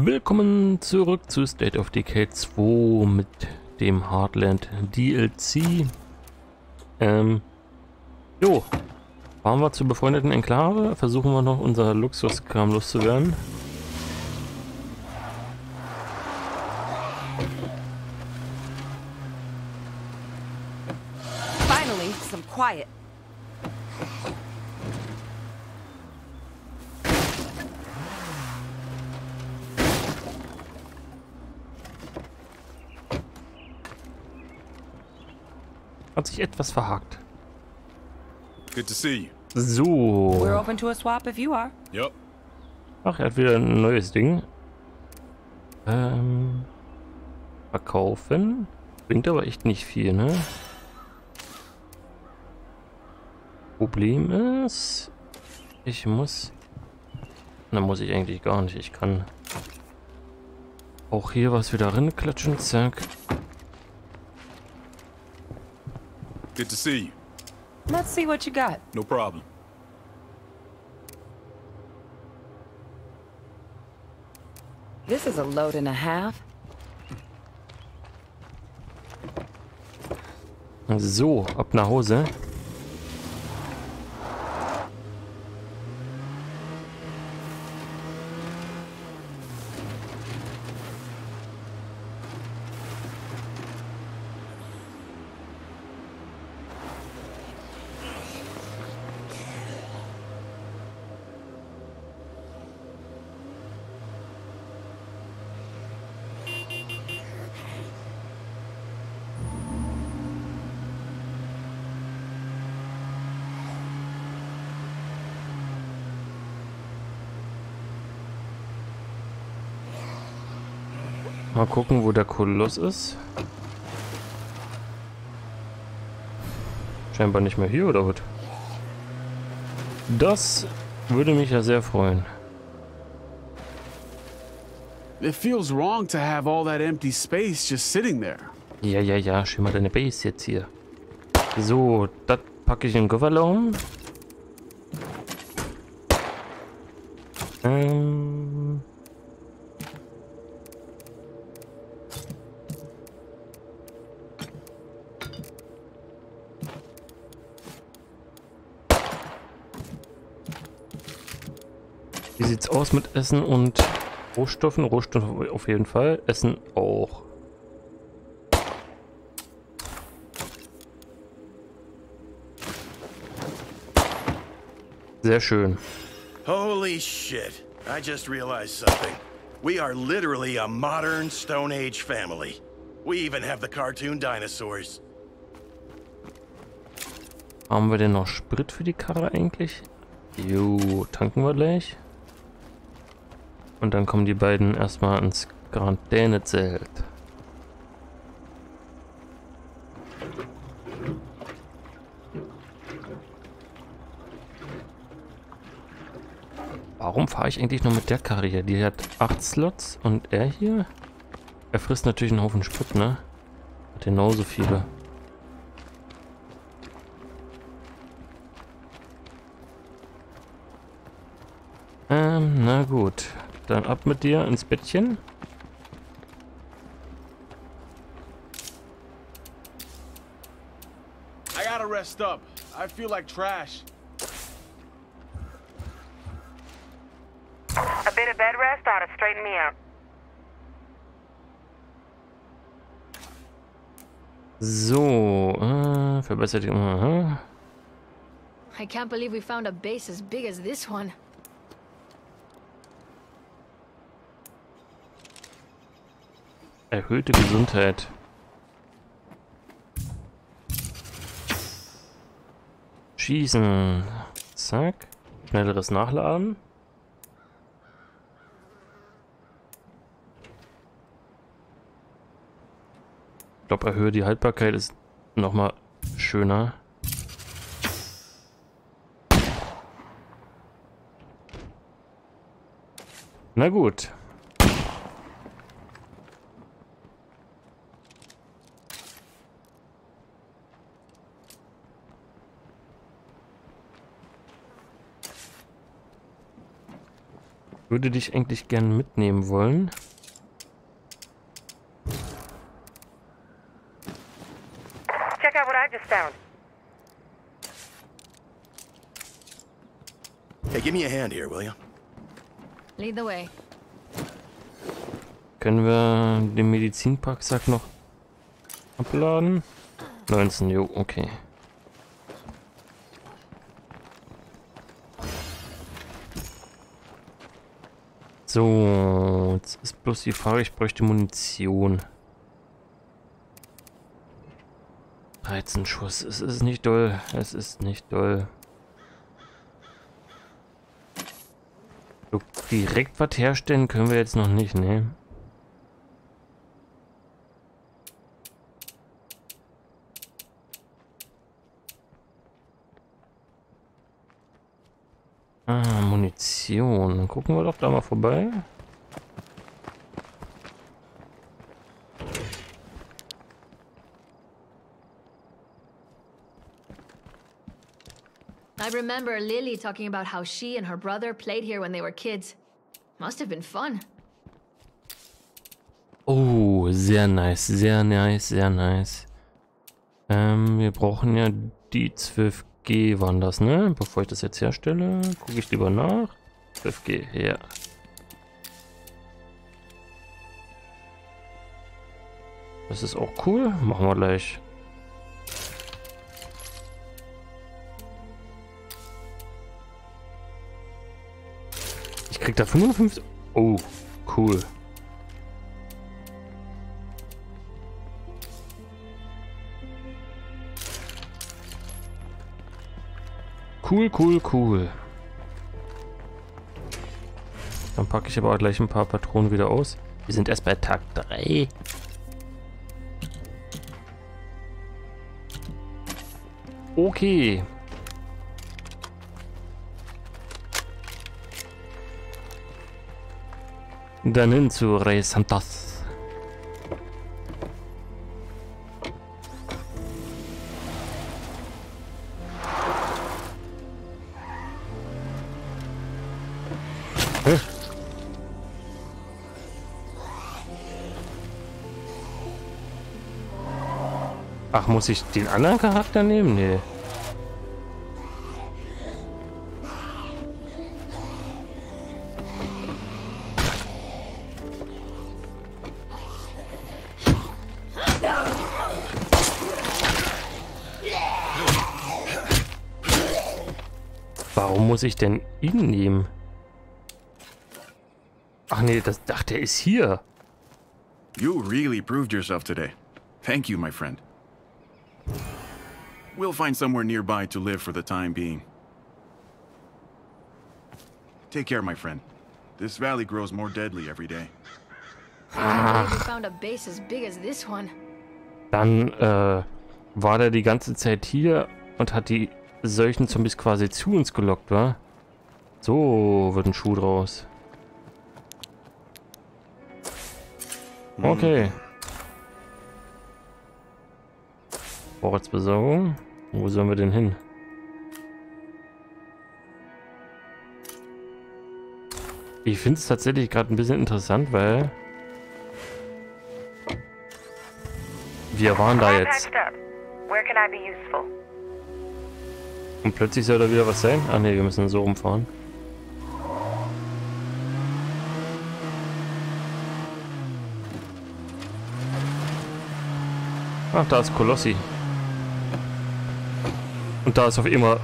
Willkommen zurück zu State of Decay 2 mit dem Heartland DLC. Ähm, jo, fahren wir zur befreundeten Enklave, versuchen wir noch unser Luxuskram loszuwerden. Finally, some quiet. Hat sich etwas verhakt. Good to see you. So. We're open to a swap if you are. Yup. Ach, er hat wieder ein neues Ding. Ähm, verkaufen. Bringt aber echt nicht viel, ne? Problem ist, ich muss... Na, muss ich eigentlich gar nicht. Ich kann auch hier was wieder klatschen. Zack. Good to see you. Let's see what you got. No problem. This is a load and a half. So, ab nach Hause. Eh? Mal gucken, wo der Koloss ist. Scheinbar nicht mehr hier, oder was? Das würde mich ja sehr freuen. It feels wrong to have all that empty space just sitting there. Ja, ja, ja, schön mal deine Base jetzt hier. So, das packe ich in den Kofferraum. Wie sieht's aus mit Essen und Rohstoffen? Rohstoffe auf jeden Fall. Essen auch. Sehr schön. Holy shit. I just realized something. We are literally a modern Stone Age family. We even have the cartoon dinosaurs. Haben wir denn noch Sprit für die Karre eigentlich? Jo, tanken wir gleich. Und dann kommen die beiden erstmal ins Quarantänezelt. Warum fahre ich eigentlich nur mit der Karre hier? Die hat 8 Slots und er hier? Er frisst natürlich einen Haufen Sprit, ne? Hat genauso viele. Ähm, na gut. Dann ab mit dir ins Bettchen. I gotta rest up. I feel like trash. A bit of bed rest ought to straighten me out. So, äh, verbessert die... Aha. I can't believe we found a base as big as this one. Erhöhte Gesundheit. Schießen. Zack. Schnelleres Nachladen. Ich glaube, erhöhe die Haltbarkeit ist nochmal schöner. Na gut. Würde dich eigentlich gern mitnehmen wollen. Check out what I just found. Hey, give me a hand here, will you? Lead the way. Können wir den Medizinpacksack noch abladen? 19, jo, okay. So, jetzt ist bloß die Frage, ich bräuchte Munition. 13 Schuss, es ist nicht doll, es ist nicht doll. So, direkt was herstellen können wir jetzt noch nicht, ne? Ah, Dann gucken wir doch da mal vorbei. I remember Lily talking about how she and her brother played here when they were kids. Must have been fun. Oh, sehr nice, sehr nice, sehr nice. Ähm, wir brauchen ja die 12G waren das, ne? Bevor ich das jetzt herstelle, gucke ich lieber nach. 12G, ja. Das ist auch cool. Machen wir gleich. Ich krieg da 55. Oh, cool. Cool, cool, cool. Dann packe ich aber auch gleich ein paar Patronen wieder aus. Wir sind erst bei Tag 3. Okay. Dann hin zu Rey Santos. Muss ich den anderen Charakter nehmen? Nee. Warum muss ich denn ihn nehmen? Ach nee, das, ach, der ist hier. You really proved yourself today. Thank you, my friend. We'll find somewhere nearby to live for the time being. Take care, my friend. This valley grows more deadly every day. Found a base as big as this one. Dann äh, war der die ganze Zeit hier und hat die solchen Zombies quasi zu uns gelockt, wa? So wird ein Schuh draus. Okay. Vorratsbesorgung. Wo sollen wir denn hin? Ich finde es tatsächlich gerade ein bisschen interessant, weil wir waren da jetzt. Und plötzlich soll da wieder was sein? Ach ne, wir müssen so rumfahren. Ach, da ist Kolossi. Und da ist auf immer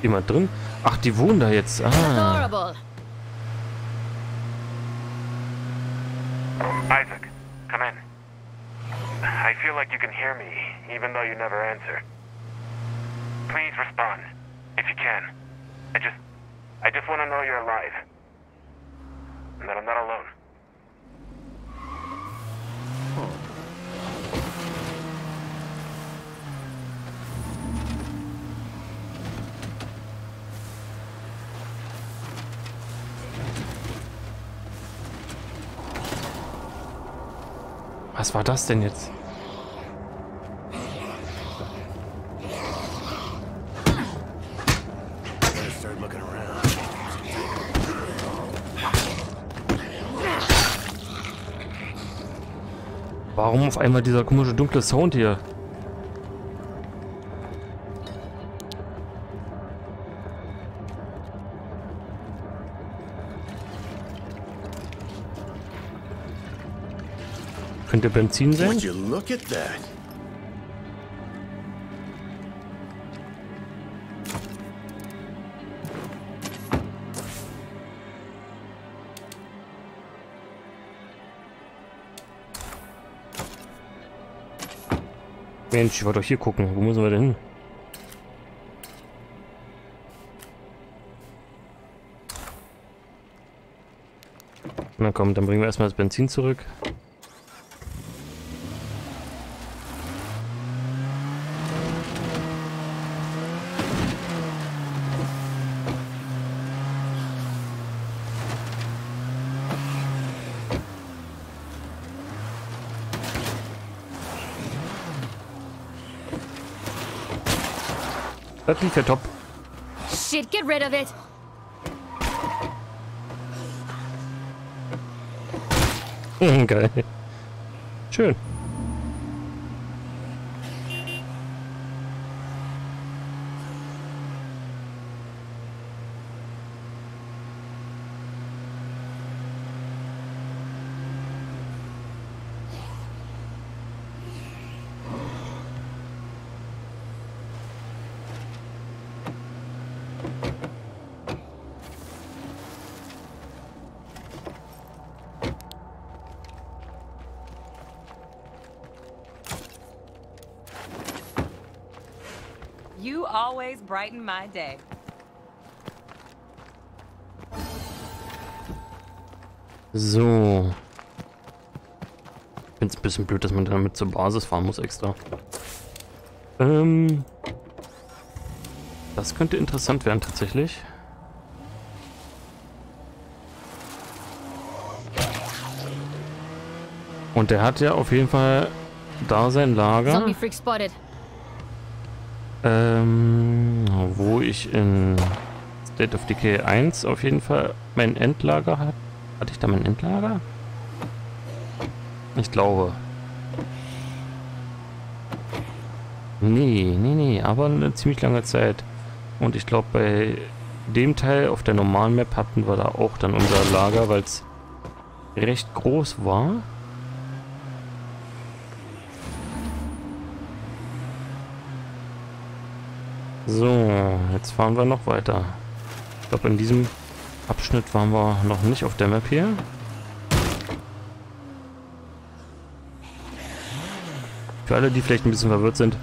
jemand drin. Ach, die wohnen da jetzt. Ah. Isaac, come in. I feel like you can hear me, even though you never answer. Please respond, if you can. I just, I just want to know you're alive. And that I'm not alone. Was war das denn jetzt? Warum auf einmal dieser komische dunkle Sound hier? Könnte Benzin sein? Mensch, ich wollte doch hier gucken. Wo müssen wir denn hin? Na komm, dann bringen wir erstmal das Benzin zurück. Das lief ja top. Shit, get rid of it. Geil. Schön. You always brighten my day. So. Ich finde es ein bisschen blöd, dass man damit zur Basis fahren muss extra. Ähm. Das könnte interessant werden tatsächlich. Und der hat ja auf jeden Fall da sein Lager. Zombie freak spotted. Ähm, wo ich in State of Decay 1 auf jeden Fall mein Endlager hatte. Hatte ich da mein Endlager? Ich glaube. Nee, nee, nee, aber eine ziemlich lange Zeit. Und ich glaube, bei dem Teil auf der normalen Map hatten wir da auch dann unser Lager, weil es recht groß war. So, jetzt fahren wir noch weiter. Ich glaube, in diesem Abschnitt waren wir noch nicht auf der Map hier. Für alle, die vielleicht ein bisschen verwirrt sind,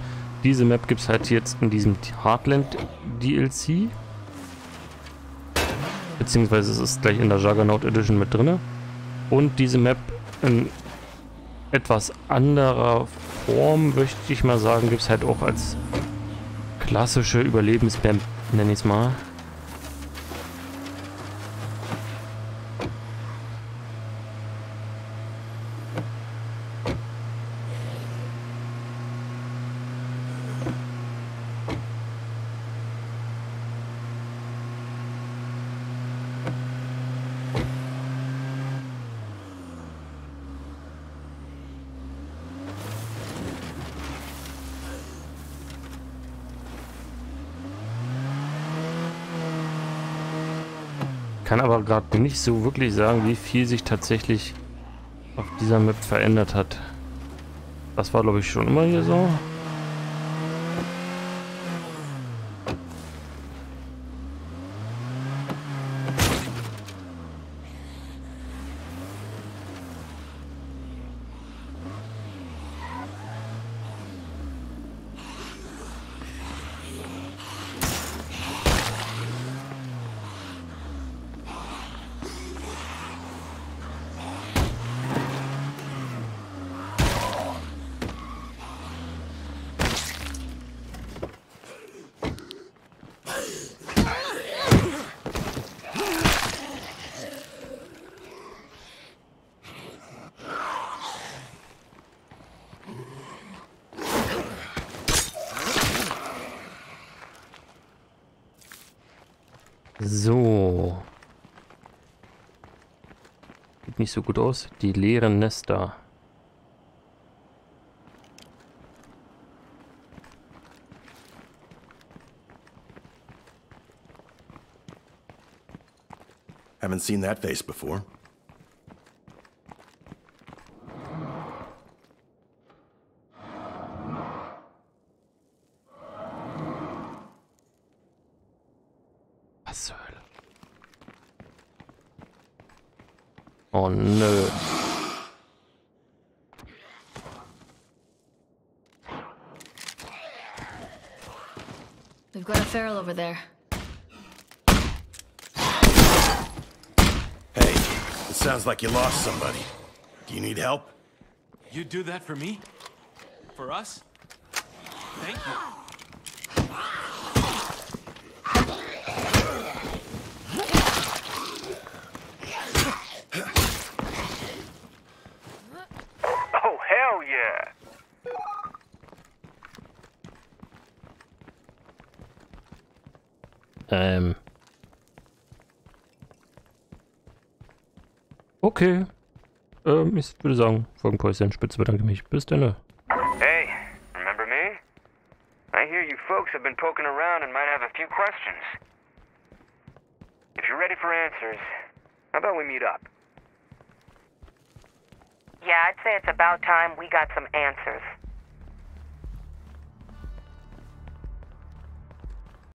diese Map gibt es halt jetzt in diesem Heartland DLC. Beziehungsweise es ist gleich in der Juggernaut Edition mit drin. Und diese Map in etwas anderer Form, möchte ich mal sagen, gibt es halt auch als klassische Überlebensmap, nenne ich es mal. Kann aber gerade nicht so wirklich sagen, wie viel sich tatsächlich auf dieser Map verändert hat. Das war, glaube ich, schon immer hier so. So. Sieht nicht so gut aus. Die leeren Nester. Haven't seen that face before. Nö. We've got a feral over there. Hey, it sounds like you lost somebody. Do you need help? You do that for me? For us? Thank you. Ähm. Okay. Ähm, ich würde sagen, Folgenpäuschen, Spitze bedanke mich. Bis dann. Hey, remember me? I hear you folks have been poking around and might have a few questions. If you're ready for answers, how about we meet up? Yeah, I'd say it's about time we got some answers.